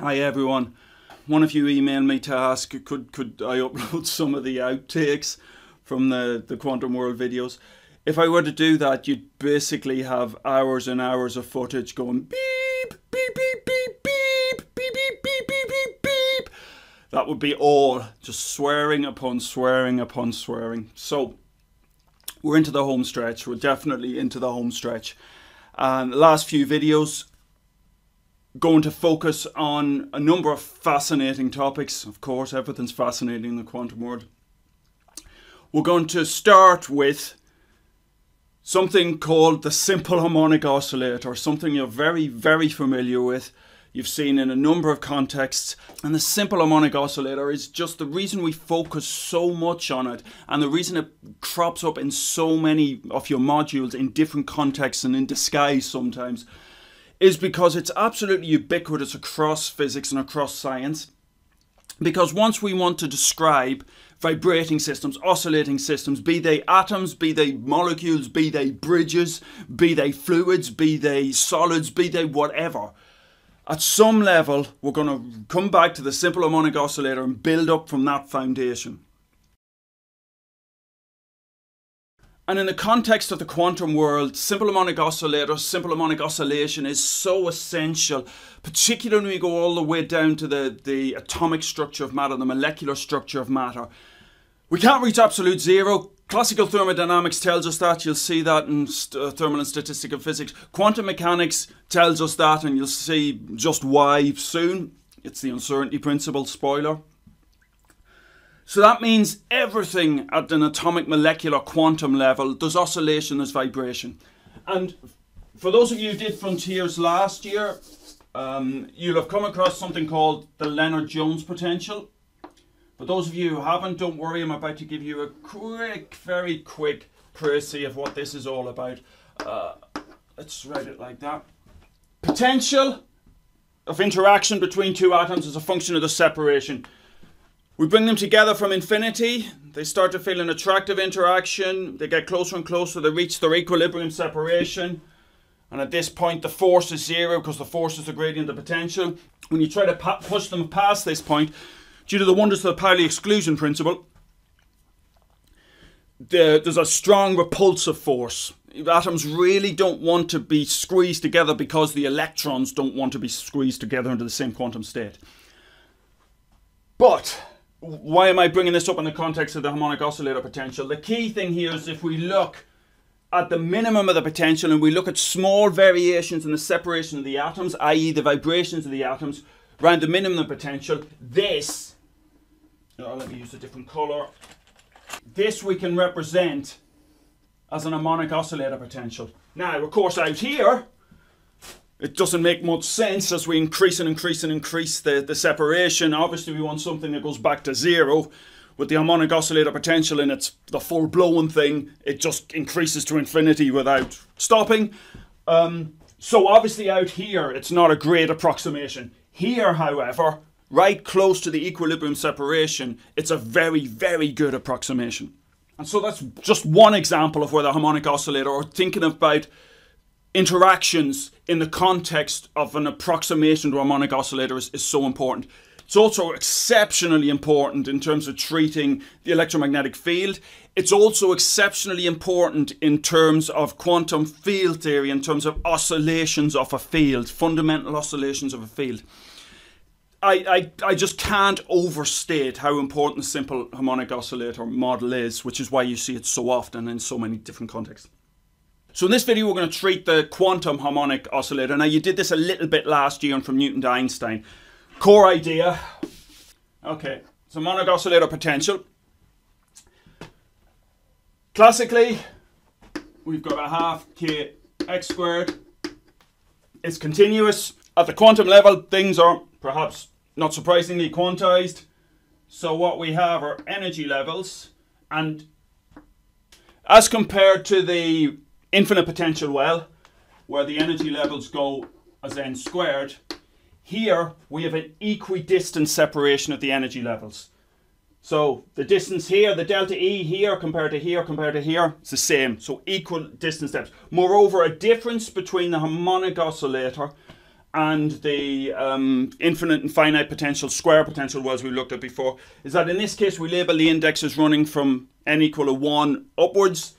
Hi everyone. One of you emailed me to ask could could I upload some of the outtakes from the, the Quantum World videos. If I were to do that, you'd basically have hours and hours of footage going beep, beep, beep, beep, beep, beep, beep, beep, beep, beep, beep. That would be all just swearing upon swearing upon swearing. So we're into the home stretch. We're definitely into the home stretch. And last few videos going to focus on a number of fascinating topics. Of course, everything's fascinating in the quantum world. We're going to start with something called the simple harmonic oscillator, something you're very, very familiar with. You've seen in a number of contexts, and the simple harmonic oscillator is just the reason we focus so much on it, and the reason it crops up in so many of your modules in different contexts and in disguise sometimes is because it's absolutely ubiquitous across physics and across science. Because once we want to describe vibrating systems, oscillating systems, be they atoms, be they molecules, be they bridges, be they fluids, be they solids, be they whatever, at some level we're going to come back to the simple harmonic oscillator and build up from that foundation. And in the context of the quantum world, simple harmonic oscillator, simple harmonic oscillation is so essential, particularly when we go all the way down to the, the atomic structure of matter, the molecular structure of matter. We can't reach absolute zero. Classical thermodynamics tells us that. You'll see that in uh, thermal and statistical physics. Quantum mechanics tells us that, and you'll see just why soon. It's the uncertainty principle, spoiler. So that means everything at an atomic molecular quantum level, there's oscillation, there's vibration. And for those of you who did Frontiers last year, um, you'll have come across something called the Lennard-Jones potential. For those of you who haven't, don't worry, I'm about to give you a quick, very quick précis of what this is all about. Uh, let's write it like that. Potential of interaction between two atoms is a function of the separation. We bring them together from infinity. They start to feel an attractive interaction. They get closer and closer. They reach their equilibrium separation. And at this point, the force is zero because the force is the gradient of potential. When you try to push them past this point, due to the wonders of the Pauli exclusion principle, the, there's a strong repulsive force. Atoms really don't want to be squeezed together because the electrons don't want to be squeezed together into the same quantum state. But why am I bringing this up in the context of the harmonic oscillator potential? The key thing here is if we look at the minimum of the potential and we look at small variations in the separation of the atoms, i.e. the vibrations of the atoms, around the minimum potential, this, oh, let me use a different colour, this we can represent as an harmonic oscillator potential. Now, of course, out here, it doesn't make much sense as we increase and increase and increase the, the separation. Obviously, we want something that goes back to zero. With the harmonic oscillator potential and it's the full blown thing, it just increases to infinity without stopping. Um, so obviously out here, it's not a great approximation. Here, however, right close to the equilibrium separation, it's a very, very good approximation. And so that's just one example of where the harmonic oscillator, or thinking about interactions in the context of an approximation to harmonic oscillator is, is so important. It's also exceptionally important in terms of treating the electromagnetic field. It's also exceptionally important in terms of quantum field theory, in terms of oscillations of a field, fundamental oscillations of a field. I, I, I just can't overstate how important the simple harmonic oscillator model is, which is why you see it so often in so many different contexts. So in this video we're going to treat the quantum harmonic oscillator. Now you did this a little bit last year and from Newton to Einstein. Core idea. Okay, so harmonic oscillator potential. Classically, we've got a half k x squared. It's continuous. At the quantum level, things are perhaps not surprisingly quantized. So what we have are energy levels and as compared to the infinite potential well, where the energy levels go as n squared. Here we have an equidistant separation of the energy levels. So the distance here, the delta E here compared to here compared to here, it's the same. So equal distance steps. Moreover, a difference between the harmonic oscillator and the um, infinite and finite potential, square potential was we looked at before, is that in this case we label the index as running from n equal to 1 upwards.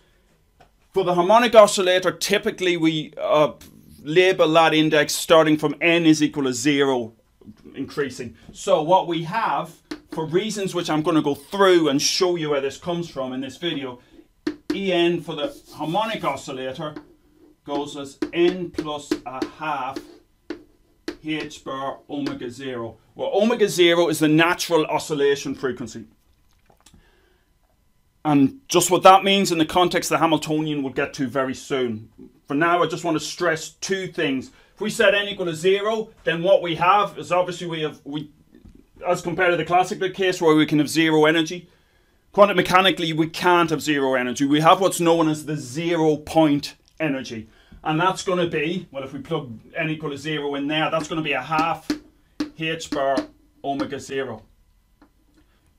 For the harmonic oscillator, typically we uh, label that index starting from n is equal to 0 increasing. So what we have, for reasons which I'm going to go through and show you where this comes from in this video, En for the harmonic oscillator goes as n plus a half h bar omega 0, where omega 0 is the natural oscillation frequency. And just what that means in the context of the Hamiltonian we'll get to very soon. For now, I just want to stress two things. If we set n equal to 0, then what we have is obviously we have, we, as compared to the classical case where we can have zero energy, quantum mechanically we can't have zero energy. We have what's known as the zero point energy. And that's going to be, well, if we plug n equal to 0 in there, that's going to be a half h bar omega 0.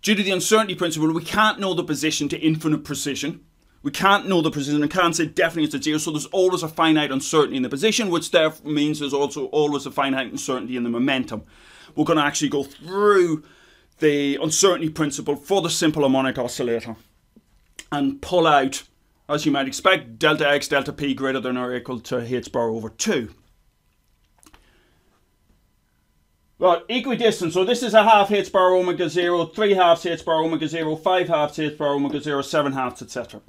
Due to the uncertainty principle, we can't know the position to infinite precision. We can't know the position and can't say definitely it's a zero, so there's always a finite uncertainty in the position, which therefore means there's also always a finite uncertainty in the momentum. We're going to actually go through the uncertainty principle for the simple harmonic oscillator and pull out as you might expect, delta x, delta p greater than or equal to h bar over 2. Well, equidistant, so this is a half h bar omega 0, 3 halves h bar omega 0, 5 halves h bar omega 0, 7 halves, etc.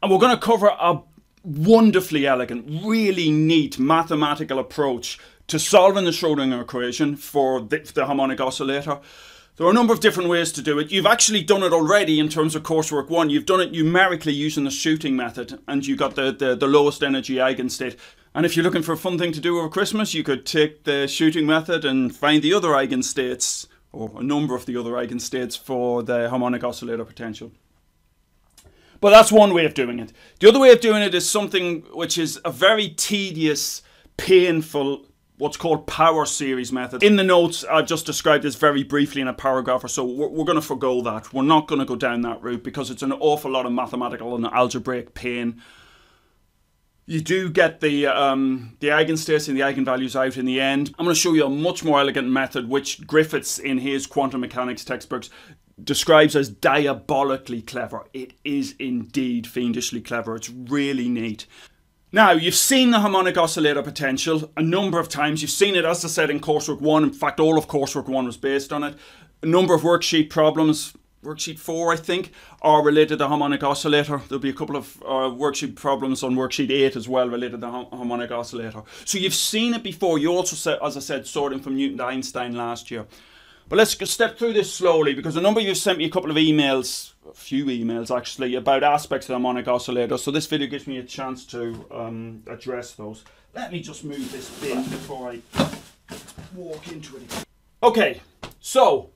And we're going to cover a wonderfully elegant, really neat mathematical approach to solving the Schrodinger equation for the, the harmonic oscillator. There are a number of different ways to do it. You've actually done it already in terms of coursework one. You've done it numerically using the shooting method and you got the, the, the lowest energy eigenstate. And if you're looking for a fun thing to do over Christmas, you could take the shooting method and find the other eigenstates, or a number of the other eigenstates for the harmonic oscillator potential. But that's one way of doing it. The other way of doing it is something which is a very tedious, painful what's called power series method. In the notes, I've just described this very briefly in a paragraph or so. We're, we're going to forego that. We're not going to go down that route because it's an awful lot of mathematical and algebraic pain. You do get the um, the eigenstates and the eigenvalues out in the end. I'm going to show you a much more elegant method which Griffiths in his quantum mechanics textbooks describes as diabolically clever. It is indeed fiendishly clever. It's really neat. Now, you've seen the harmonic oscillator potential a number of times. You've seen it, as I said, in coursework one. In fact, all of coursework one was based on it. A number of worksheet problems, worksheet four, I think, are related to harmonic oscillator. There'll be a couple of uh, worksheet problems on worksheet eight as well related to harmonic oscillator. So you've seen it before. You also, said, as I said, saw it from Newton to Einstein last year. But let's step through this slowly because a number of you sent me a couple of emails, a few emails actually, about aspects of the harmonic oscillator. So this video gives me a chance to um, address those. Let me just move this bin before I walk into it. Okay, so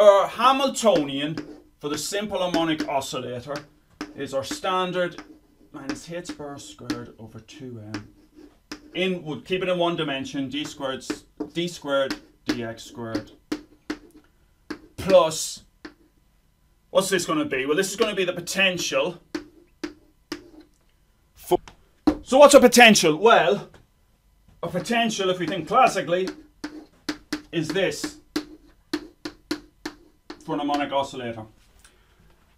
our Hamiltonian for the simple harmonic oscillator is our standard minus h bar squared over 2m. In, would keep it in one dimension, d squared, d squared dx squared plus, what's this going to be? Well, this is going to be the potential. For, so what's a potential? Well, a potential, if we think classically, is this for an harmonic oscillator.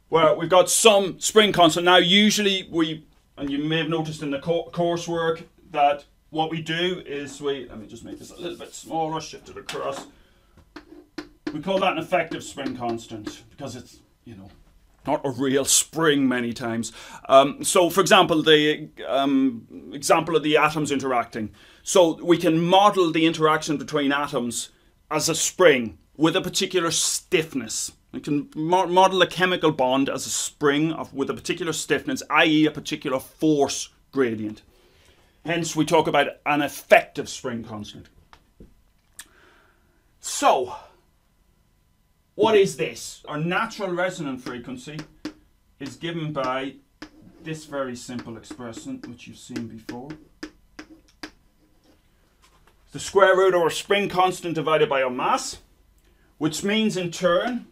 Well, we've got some spring constant. Now, usually we, and you may have noticed in the co coursework, that what we do is we, let me just make this a little bit smaller, shift it across. We call that an effective spring constant because it's, you know, not a real spring many times. Um, so, for example, the um, example of the atoms interacting. So we can model the interaction between atoms as a spring with a particular stiffness. We can model a chemical bond as a spring of, with a particular stiffness, i.e. a particular force gradient. Hence, we talk about an effective spring constant. So, what is this? Our natural resonant frequency is given by this very simple expression, which you've seen before. The square root of our spring constant divided by our mass, which means in turn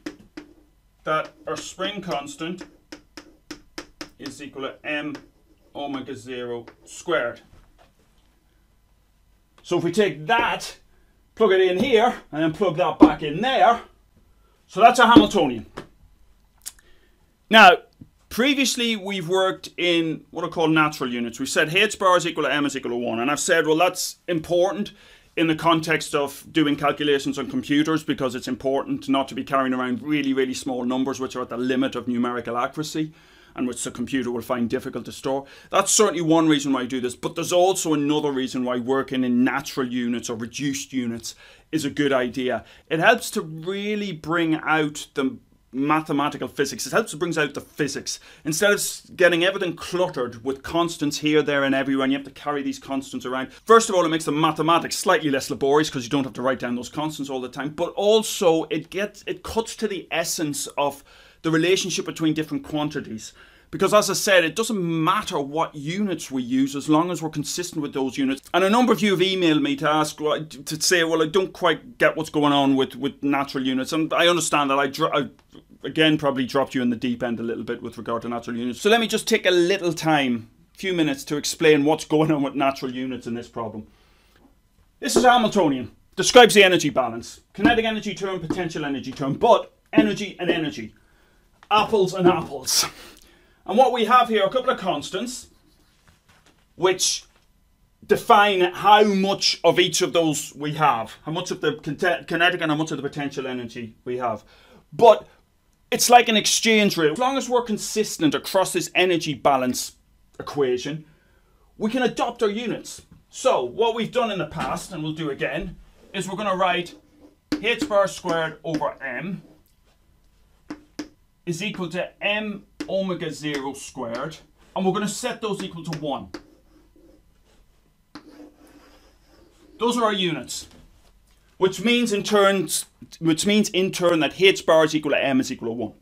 that our spring constant is equal to m omega 0 squared. So if we take that, plug it in here, and then plug that back in there, so that's a Hamiltonian. Now, previously we've worked in what are called natural units. We said h bar is equal to m is equal to 1, and I've said, well, that's important in the context of doing calculations on computers because it's important not to be carrying around really, really small numbers which are at the limit of numerical accuracy and which the computer will find difficult to store. That's certainly one reason why I do this, but there's also another reason why working in natural units or reduced units is a good idea. It helps to really bring out the mathematical physics. It helps to bring out the physics. Instead of getting everything cluttered with constants here, there, and everywhere, and you have to carry these constants around. First of all, it makes the mathematics slightly less laborious because you don't have to write down those constants all the time. But also, it gets it cuts to the essence of the relationship between different quantities. Because as I said, it doesn't matter what units we use as long as we're consistent with those units. And a number of you have emailed me to ask, to say, well, I don't quite get what's going on with, with natural units. And I understand that I, I again probably dropped you in the deep end a little bit with regard to natural units. So let me just take a little time, a few minutes to explain what's going on with natural units in this problem. This is Hamiltonian. Describes the energy balance. Kinetic energy term, potential energy term, but energy and energy. Apples and apples. And what we have here are a couple of constants which define how much of each of those we have, how much of the kinetic and how much of the potential energy we have. But it's like an exchange rate. As long as we're consistent across this energy balance equation, we can adopt our units. So what we've done in the past, and we'll do again, is we're going to write h bar squared over m is equal to m omega 0 squared, and we're going to set those equal to 1. Those are our units, which means in turn, which means in turn that h bar is equal to m is equal to 1.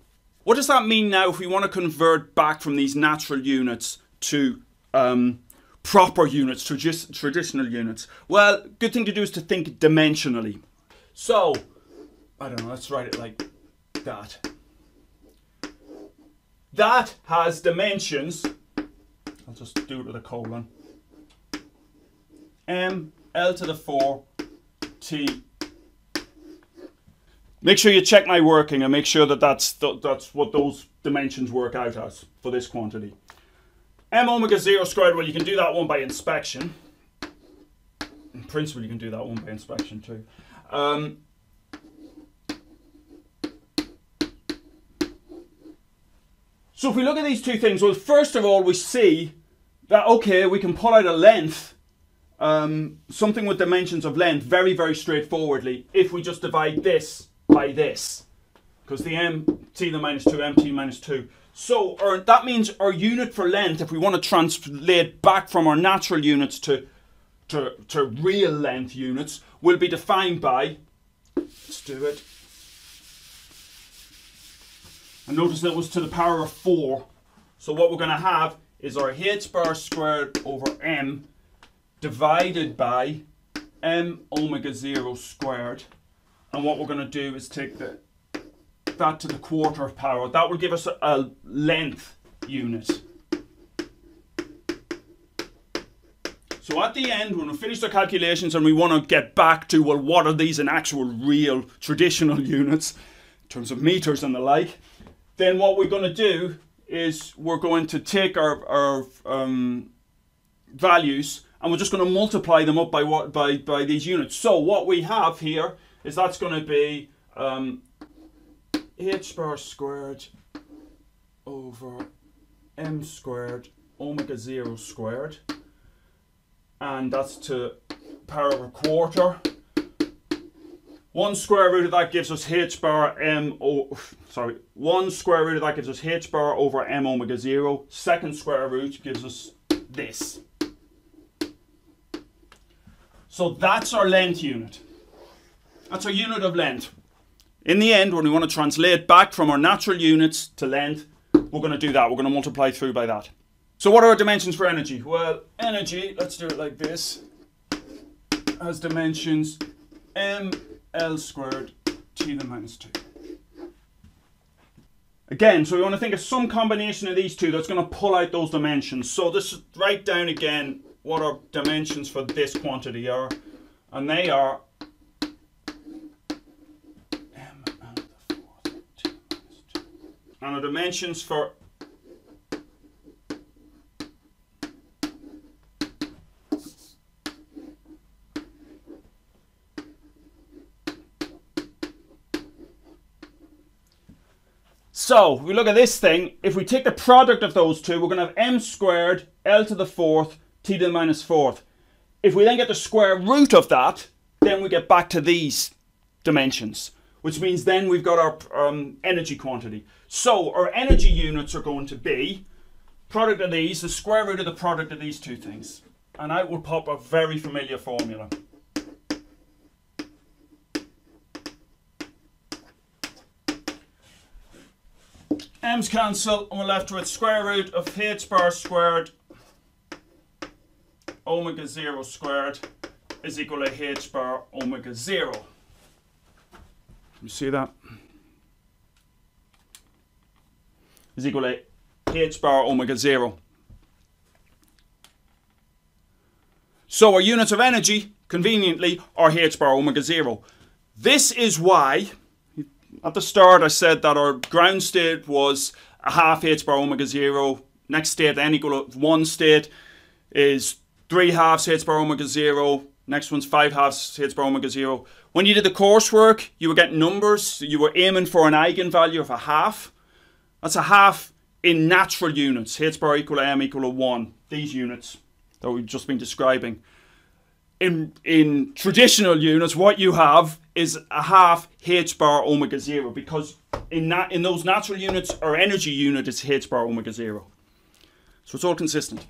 What does that mean now if we want to convert back from these natural units to um, proper units, tradi traditional units? Well, good thing to do is to think dimensionally. So, I don't know, let's write it like that. That has dimensions, I'll just do it with a colon, m, l to the 4, t. Make sure you check my working and make sure that that's, th that's what those dimensions work out as for this quantity. m omega 0 squared, well you can do that one by inspection. In principle you can do that one by inspection too. Um, So if we look at these two things, well, first of all, we see that, okay, we can pull out a length, um, something with dimensions of length, very, very straightforwardly, if we just divide this by this. Because the m, t the minus 2, mt minus 2. So our, that means our unit for length, if we want to translate back from our natural units to, to, to real length units, will be defined by, let's do it, and notice that was to the power of 4. So what we're going to have is our h bar squared over m divided by m omega 0 squared. And what we're going to do is take the, that to the quarter of power. That will give us a, a length unit. So at the end, when we finish the calculations and we want to get back to, well, what are these in actual real traditional units, in terms of meters and the like, then what we're going to do is we're going to take our, our um, values and we're just going to multiply them up by what by, by these units. So what we have here is that's going to be um, h bar squared over m squared omega 0 squared and that's to power of a quarter one square root of that gives us h bar m o sorry one square root of that gives us h bar over m omega zero. 0 second square root gives us this. So that's our length unit. That's our unit of length. In the end when we want to translate back from our natural units to length we're going to do that. We're going to multiply through by that. So what are our dimensions for energy? Well energy let's do it like this has dimensions m L squared to the minus 2. Again, so we want to think of some combination of these two that's going to pull out those dimensions. So this is write down again what our dimensions for this quantity are. And they are m and the fourth, 2 minus 2. And the dimensions for So, we look at this thing, if we take the product of those two, we're going to have m squared, l to the fourth, t to the minus fourth. If we then get the square root of that, then we get back to these dimensions, which means then we've got our um, energy quantity. So, our energy units are going to be product of these, the square root of the product of these two things. And out will pop a very familiar formula. M's cancel and we're left with square root of h bar squared omega 0 squared is equal to h bar omega 0. You see that? Is equal to h bar omega 0. So our units of energy, conveniently, are h bar omega 0. This is why at the start, I said that our ground state was a half h bar omega 0. Next state, n equal to 1 state, is 3 halves h bar omega 0. Next one's 5 halves h bar omega 0. When you did the coursework, you were getting numbers. You were aiming for an eigenvalue of a half. That's a half in natural units. h bar equal to m equal to 1. These units that we've just been describing. In, in traditional units, what you have is a half h bar omega 0 because in that in those natural units our energy unit is h bar omega 0 so it's all consistent.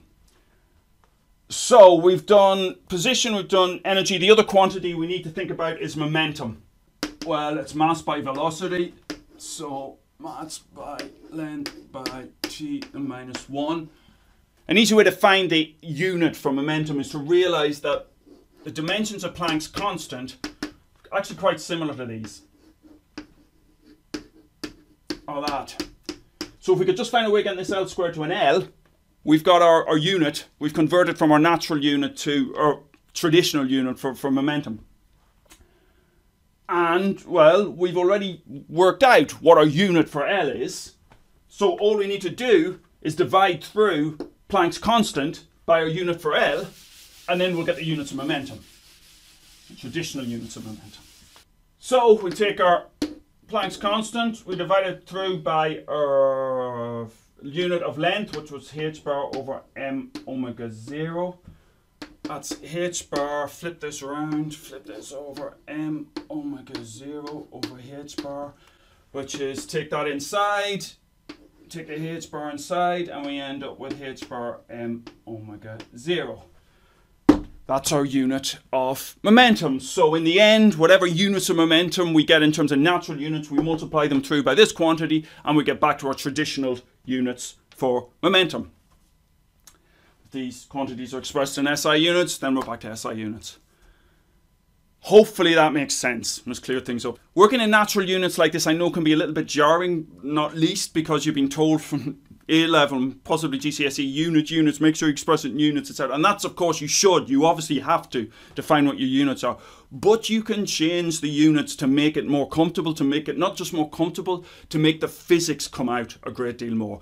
So we've done position we've done energy. The other quantity we need to think about is momentum. Well it's mass by velocity. So mass by length by t minus 1 an easy way to find the unit for momentum is to realize that the dimensions of Planck's constant actually quite similar to these. Or that. So if we could just find a way getting this L squared to an L, we've got our, our unit, we've converted from our natural unit to our traditional unit for, for momentum. And, well, we've already worked out what our unit for L is. So all we need to do is divide through Planck's constant by our unit for L, and then we'll get the units of momentum traditional units of momentum. So we take our Planck's constant, we divide it through by our unit of length, which was h bar over m omega 0. That's h bar, flip this around, flip this over m omega 0 over h bar, which is take that inside, take the h bar inside, and we end up with h bar m omega 0. That's our unit of momentum. So in the end, whatever units of momentum we get in terms of natural units, we multiply them through by this quantity and we get back to our traditional units for momentum. If these quantities are expressed in SI units, then we're back to SI units. Hopefully that makes sense. Let's clear things up. Working in natural units like this I know can be a little bit jarring, not least because you've been told from a level, possibly GCSE unit units, make sure you express it in units, etc. And that's of course you should, you obviously have to define what your units are. But you can change the units to make it more comfortable, to make it not just more comfortable, to make the physics come out a great deal more.